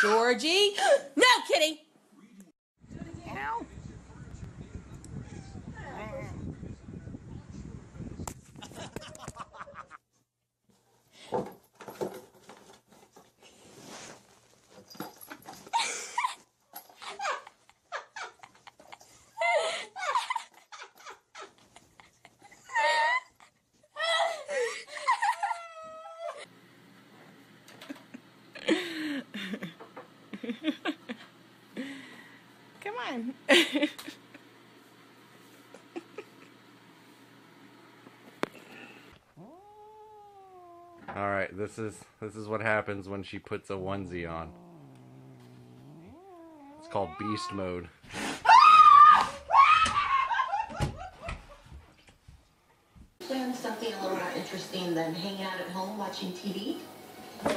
Georgie. No, kitty. Ow. Come on. All right, this is this is what happens when she puts a onesie on. It's called beast mode. Plan something a little more interesting than hanging out at home watching TV?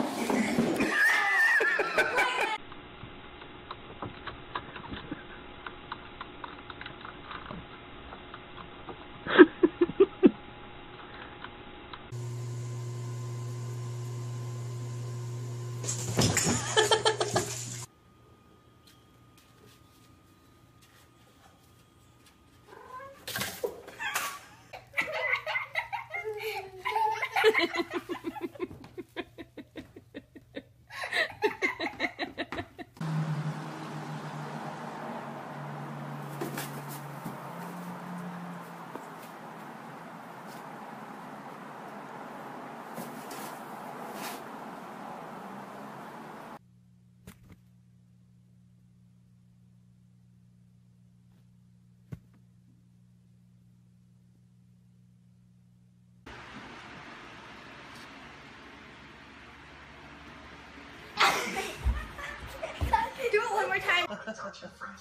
Do it time. Touch your friend.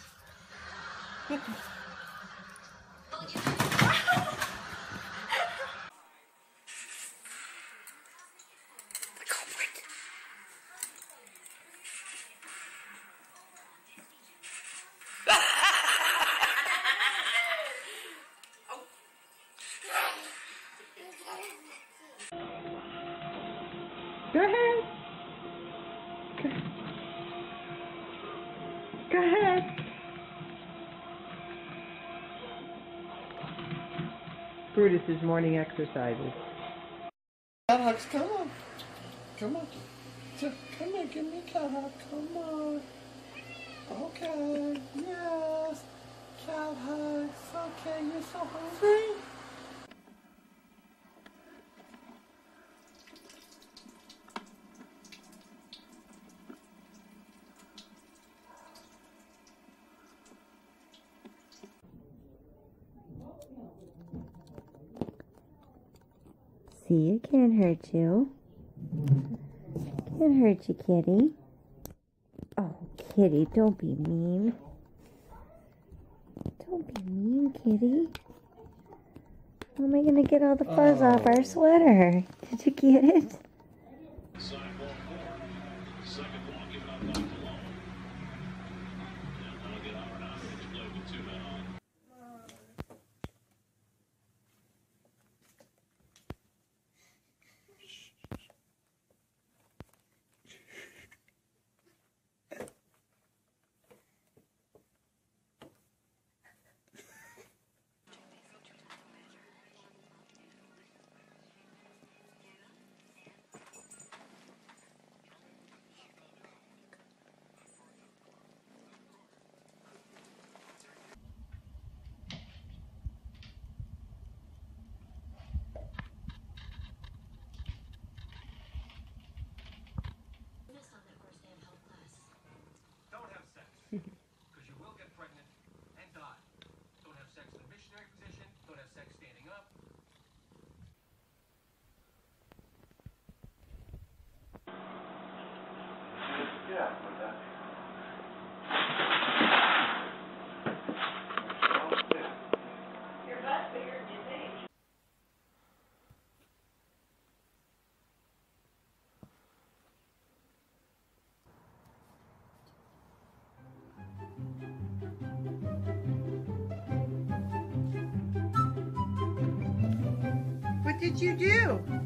Go ahead. Go ahead. Brutus's morning exercises. Cat hugs, come on. Come on. Come here, give me a cat hug. Come on. Okay, yes. Cat hugs. Okay, you're so hungry. See, it can't hurt you. Can't hurt you, kitty. Oh, kitty, don't be mean. Don't be mean, kitty. How am I gonna get all the fuzz off oh. our sweater? Did you get it? Did you do?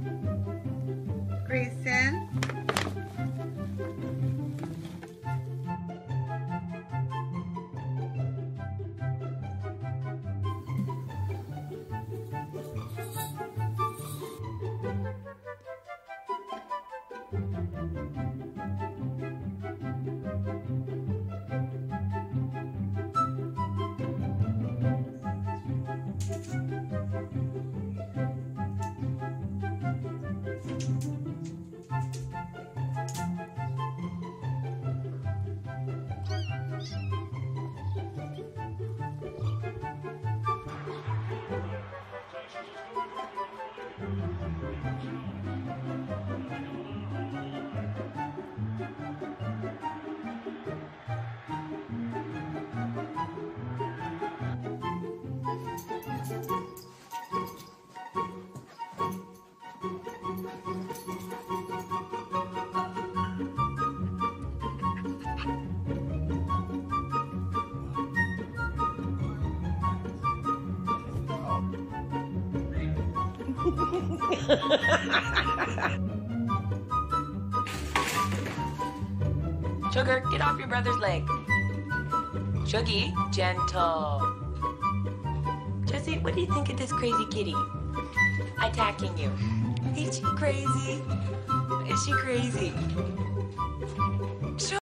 Sugar, get off your brother's leg. Chuggy, gentle. Jesse, what do you think of this crazy kitty attacking you? Is she crazy? Is she crazy?